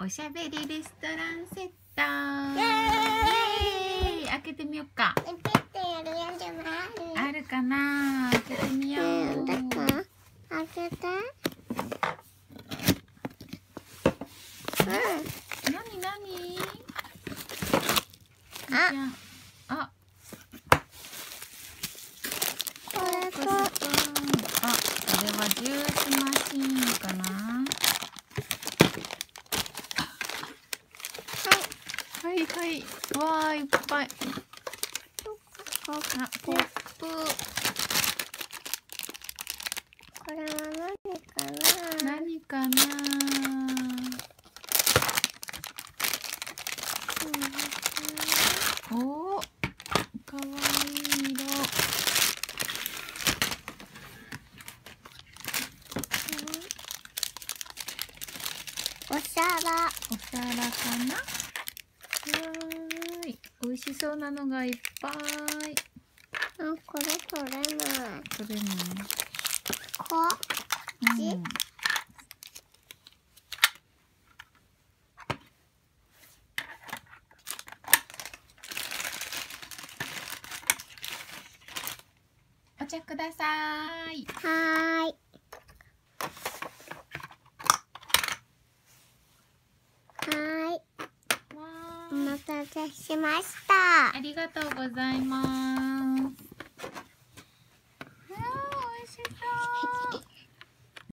おしゃべりレストランセット。イエーイ。開けてみようか。えペッてやるやつもある。あるかな？開けてみよう、うん開けて。うん。なになにあ。あ。これと。あこれはジュースマシーンかなはいはい。わーいっぱい。こあコップ。これは何かな？何かなおーかわいい色。お皿お皿かな？わーい。美味しそうなのがいっぱい。あこれ取れないそれねこうんお茶ください。はーいはーいわお待たせしました。ありがとうございます。